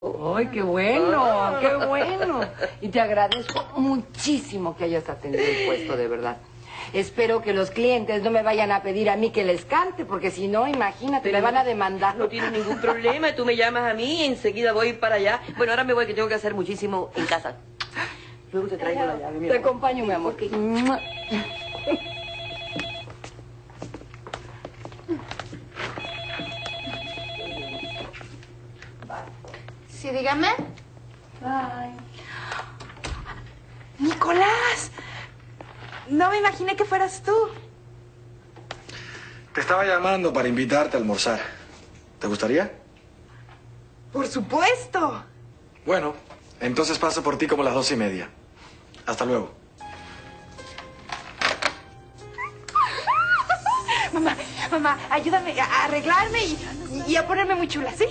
¡Ay, qué bueno! ¡Qué bueno! Y te agradezco muchísimo que hayas atendido el puesto, de verdad. Espero que los clientes no me vayan a pedir a mí que les cante, porque si no, imagínate, me van a demandar. No tienes ningún problema, tú me llamas a mí y enseguida voy para allá. Bueno, ahora me voy que tengo que hacer muchísimo en casa. Luego te traigo la llave, mi Te acompaño, mi amor. Mua. Dígame. Nicolás, no me imaginé que fueras tú. Te estaba llamando para invitarte a almorzar. ¿Te gustaría? Por supuesto. Bueno, entonces paso por ti como las doce y media. Hasta luego. Mamá, ayúdame a arreglarme y, y a ponerme muy chula, ¿sí?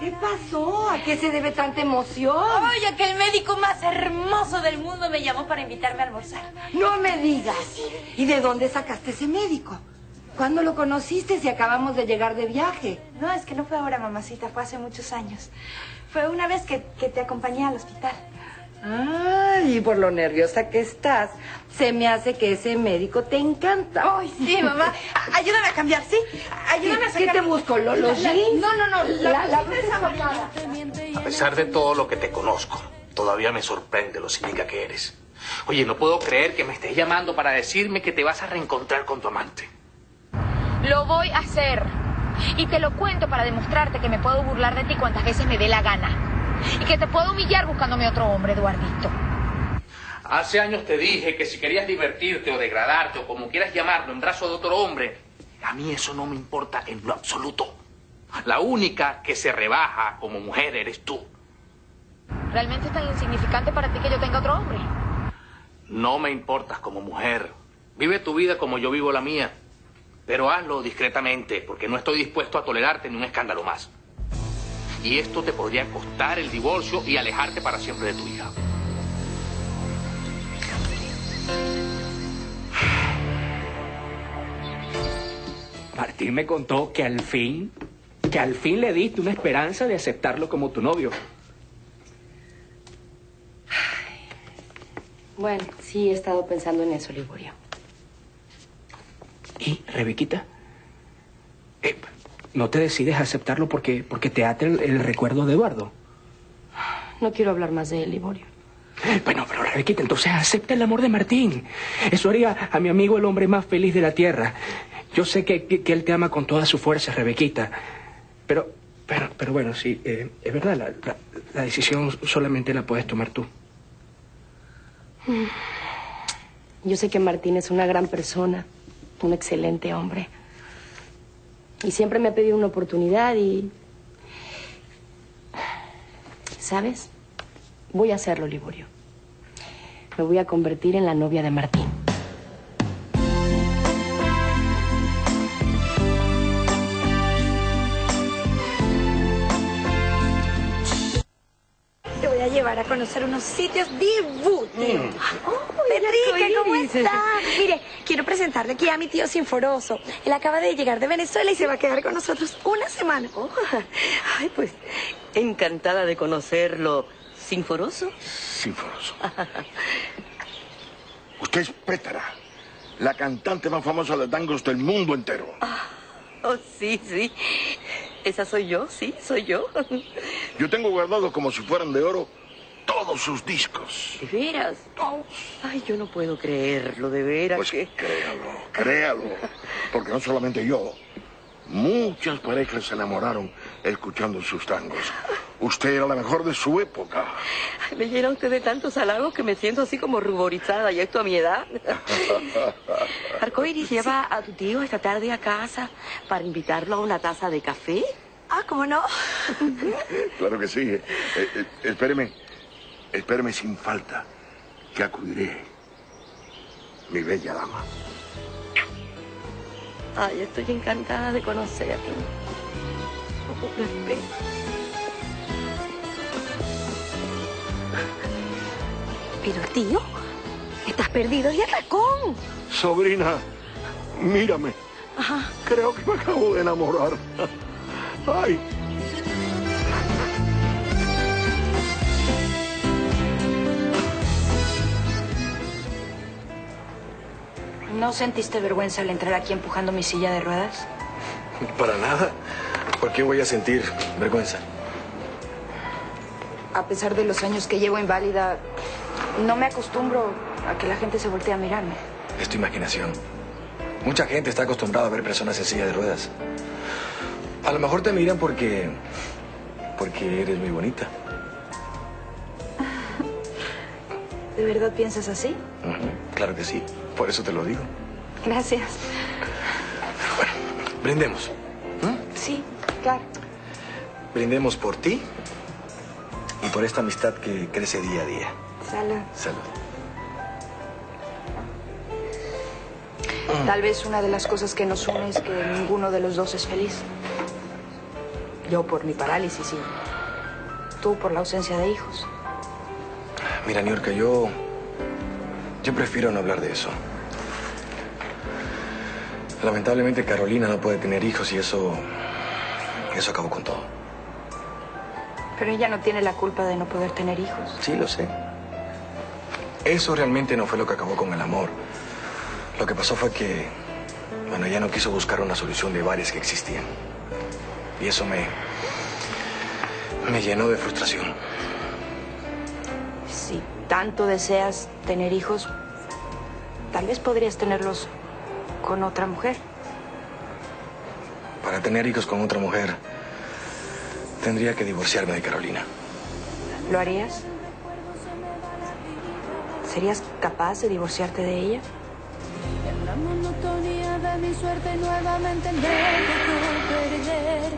¿Qué pasó? ¿A qué se debe tanta emoción? Oye, que el médico más hermoso del mundo me llamó para invitarme a almorzar. No me digas. ¿Y de dónde sacaste ese médico? ¿Cuándo lo conociste si acabamos de llegar de viaje? No, es que no fue ahora, mamacita, fue hace muchos años. Fue una vez que, que te acompañé al hospital. Ay, por lo nerviosa que estás, se me hace que ese médico te encanta. Ay, sí, mamá. Ayúdame a cambiar, ¿sí? Ayúdame a ¿Qué sacar... te busco? ¿Lo- ¿Los La- la- jeans? No, no, no. La, La- amarilla. A pesar de todo lo que te conozco, todavía me sorprende lo cínica que eres. Oye, no puedo creer que me estés llamando para decirme que te vas a reencontrar con tu amante. Lo voy a hacer. Y te lo cuento para demostrarte que me puedo burlar de ti cuantas veces me dé la gana. Y que te puedo humillar buscándome otro hombre, Eduardito. Hace años te dije que si querías divertirte o degradarte o como quieras llamarlo en brazo de otro hombre, a mí eso no me importa en lo absoluto. La única que se rebaja como mujer eres tú. ¿Realmente es tan insignificante para ti que yo tenga otro hombre? No me importas como mujer. Vive tu vida como yo vivo la mía. Pero hazlo discretamente, porque no estoy dispuesto a tolerarte ni un escándalo más. Y esto te podría costar el divorcio y alejarte para siempre de tu hija. Martín me contó que al fin, que al fin le diste una esperanza de aceptarlo como tu novio. Bueno, sí he estado pensando en eso, Liborio. ¿Y, Rebequita? ¿No te decides a aceptarlo porque, porque te ata el, el recuerdo de Eduardo? No quiero hablar más de él, Liborio. Bueno, pero Rebequita, entonces acepta el amor de Martín. Eso haría a mi amigo el hombre más feliz de la tierra. Yo sé que, que- que él te ama con toda su fuerza, Rebequita. Pero, pero, pero bueno, sí, eh, es verdad, la, la- la decisión solamente la puedes tomar tú. Yo sé que Martín es una gran persona, un excelente hombre. Y siempre me ha pedido una oportunidad y... ¿Sabes? Voy a hacerlo, Liborio. Me voy a convertir en la novia de Martín. Conocer unos sitios divuti. Mm. Enrique, ¿cómo está? Mire, quiero presentarle aquí a mi tío Sinforoso. Él acaba de llegar de Venezuela y se va a quedar con nosotros una semana. Oh, ay, pues, encantada de conocerlo. ¿Sinforoso? Sinforoso. Usted es Pétara, la cantante más famosa de tangos del mundo entero. Oh, sí, sí. Esa soy yo, sí, soy yo. Yo tengo guardados como si fueran de oro todos sus discos. ¿De veras? Ay, yo no puedo creerlo, de veras Pues que... créalo, créalo. Porque no solamente yo, muchas parejas se enamoraron escuchando sus tangos. Usted era la mejor de su época. Ay, me llena usted de tantos halagos que me siento así como ruborizada, y esto a mi edad. Arcoiris, lleva a tu tío esta tarde a casa para invitarlo a una taza de café. Ah, ¿cómo no? Claro que sí. Eh, eh, espéreme, espéreme sin falta, que acudiré. Mi bella dama. Ay, estoy encantada de conocerlo. Pero tío, estás perdido y atracón. Sobrina, mírame. Creo que me acabo de enamorar. Ay. ¿No sentiste vergüenza al entrar aquí empujando mi silla de ruedas? Para nada. ¿Por qué voy a sentir vergüenza? A pesar de los años que llevo inválida, no me acostumbro a que la gente se voltee a mirarme. Es tu imaginación. Mucha gente está acostumbrada a ver personas en silla de ruedas. A lo mejor te miran porque. porque eres muy bonita. ¿De verdad piensas así? Claro que sí. Por eso te lo digo. Gracias. Brindemos. Sí, claro. Brindemos por ti y por esta amistad que crece día a día. Salud. Salud. Tal vez una de las cosas que nos une es que ninguno de los dos es feliz. Yo por mi parálisis y tú por la ausencia de hijos. Mira, Niurka, yo. Yo prefiero no hablar de eso. Lamentablemente Carolina no puede tener hijos y eso. Eso acabó con todo. Pero ella no tiene la culpa de no poder tener hijos. Sí, lo sé. Eso realmente no fue lo que acabó con el amor. Lo que pasó fue que. Bueno, ella no quiso buscar una solución de varias que existían. Y eso me. me llenó de frustración. Tanto deseas tener hijos, tal vez podrías tenerlos con otra mujer. Para tener hijos con otra mujer, tendría que divorciarme de Carolina. ¿Lo harías? ¿Serías capaz de divorciarte de ella? En la monotonía de mi suerte nuevamente me tocó perder.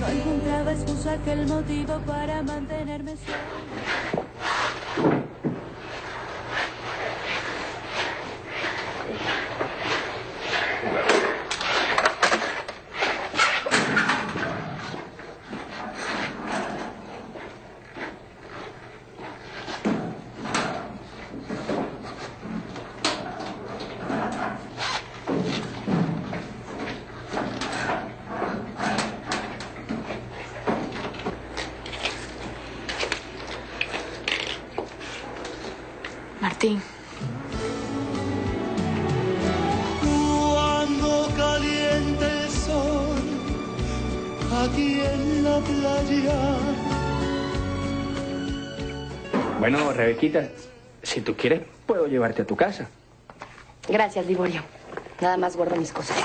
No encontraba excusa que el motivo para mantenerme sola. Martín, Cuando caliente el sol aquí en la playa. Bueno, Rebequita, si tú quieres, puedo llevarte a tu casa. Gracias, Liborio. Nada más guardo mis cosas.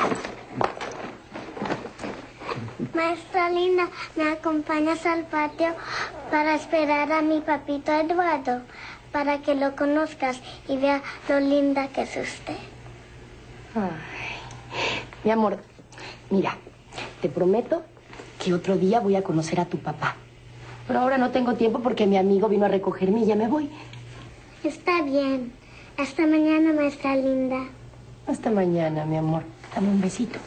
Maestra linda, ¿me acompañas al patio para esperar a mi papito Eduardo? Para que lo conozcas y vea lo linda que es usted. Mi amor, mira, te prometo que otro día voy a conocer a tu papá. Pero ahora no tengo tiempo porque mi amigo vino a recogerme y ya me voy. Está bien. Hasta mañana, maestra linda. Hasta mañana, mi amor. Dame un besito.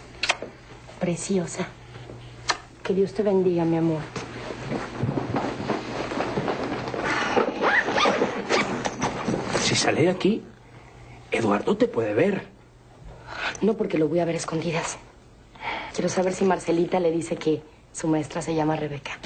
Preciosa. Que Dios te bendiga, mi amor. Si sale de aquí, Eduardo te puede ver. No porque lo voy a ver escondidas. Quiero saber si Marcelita le dice que su maestra se llama Rebeca.